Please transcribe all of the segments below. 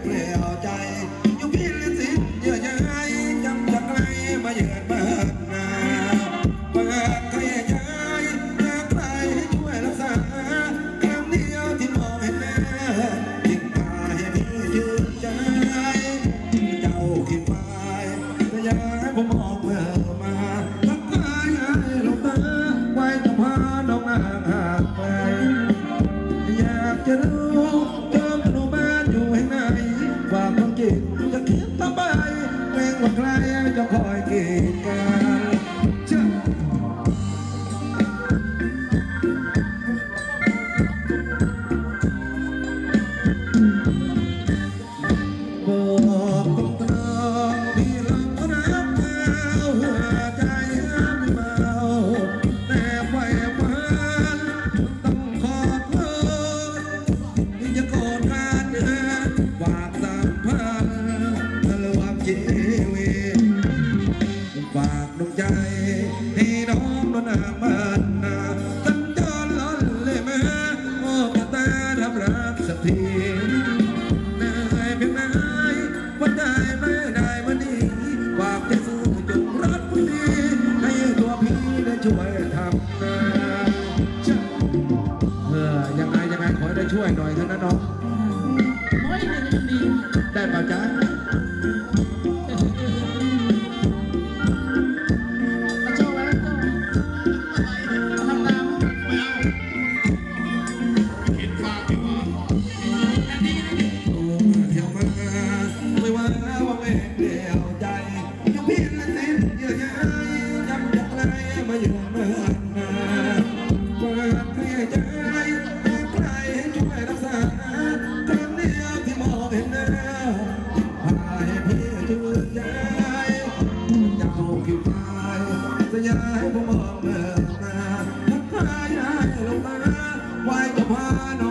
เปลี่ยวใจ ดวงใจให้น้องนนอามันนาตั้งจนล้นเลยแม่โอ้กระตารับรักสักทีเหนื่อยเพียงไหนวันใดไม่ได้วันนี้ฝากใจสู้จงรักคนดีให้ตัวพี่ได้ช่วยทำงานจ้ะเออยังไงยังไงขอให้ได้ช่วยหน่อยเท่านั้นน้องโอ้ยหนึ่งดีได้เปล่าจ๊ะ พี่ละเส้นเยอะแยะยังอยากไล่มาอยู่เมื่อนนาเปิดให้ใจแต่ใครให้ช่วยรักษาคนเดียวที่มองเห็นแล้วพาให้พี่ชื่นใจอยากถูกคิวตายสัญญาให้ผมมองเมื่อนาทักทายให้ลงมาไว้จะพาน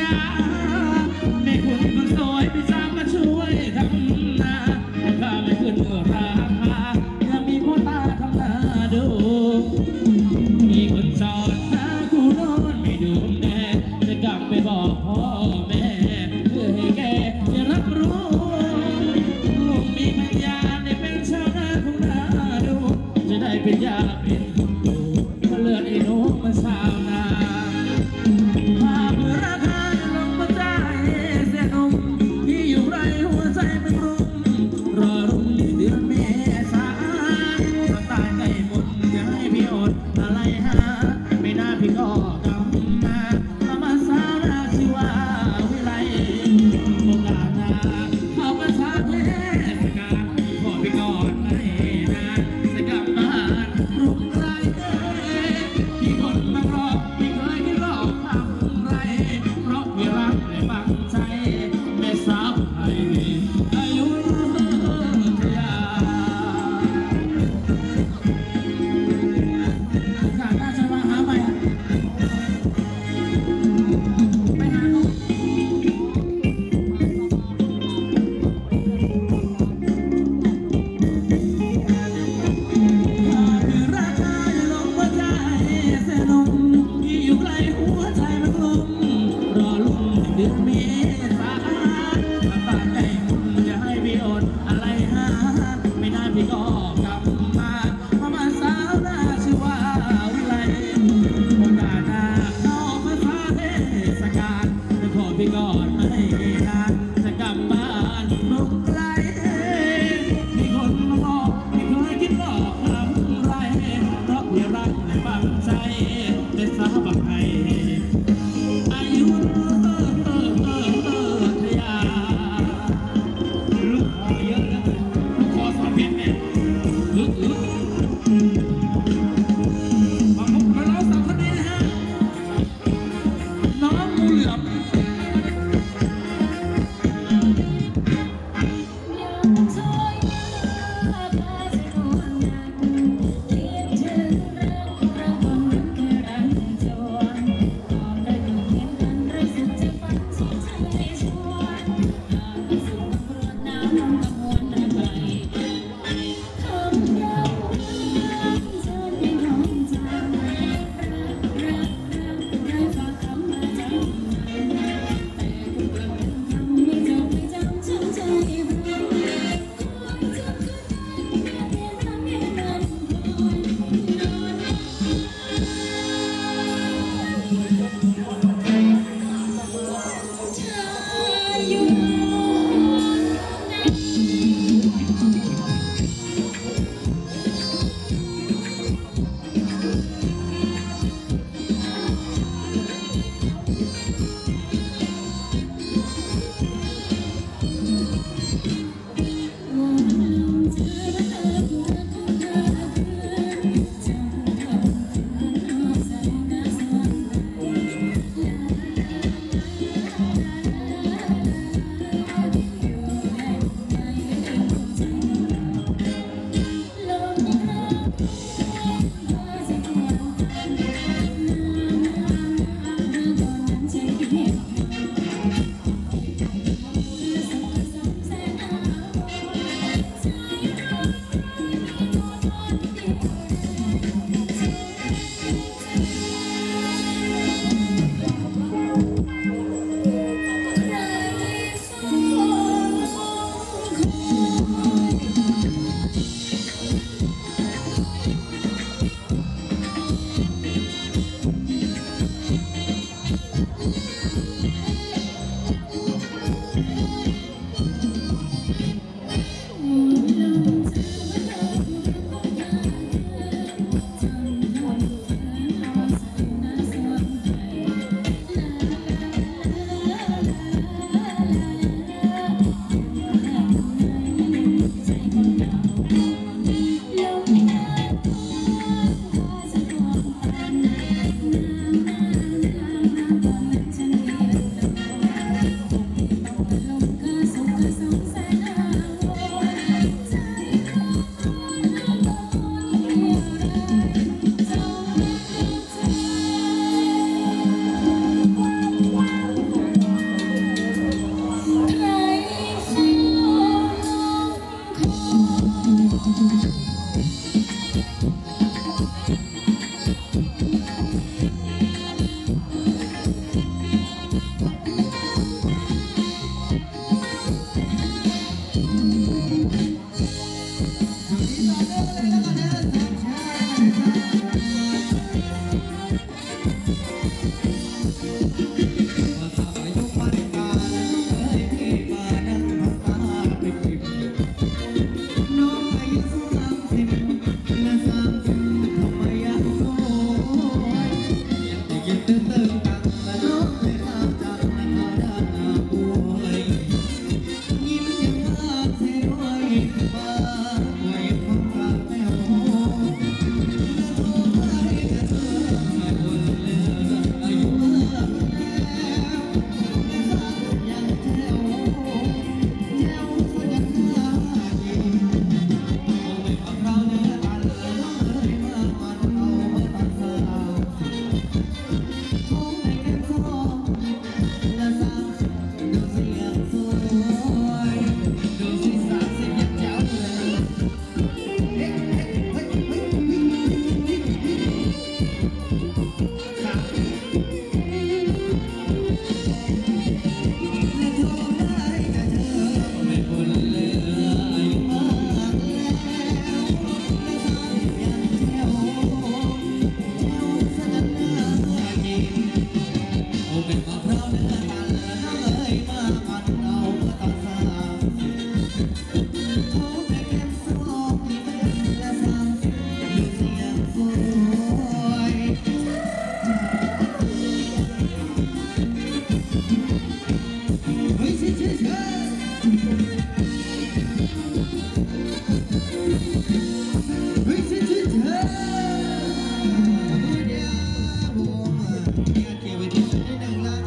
ยาแม่คุณคนสวยพี่สามมาช่วยทำนาข้าไม่ขึ้นราคายังมีพ่อตาทำนาดูมีคนสอนนะกูนอนไม่ดูแน่จะกลับไปบอกพ่อแม่เพื่อให้แกได้รับรู้ลูกมีปัญญาได้เป็นชาวนาของนาดูจะได้เป็นยาเป็น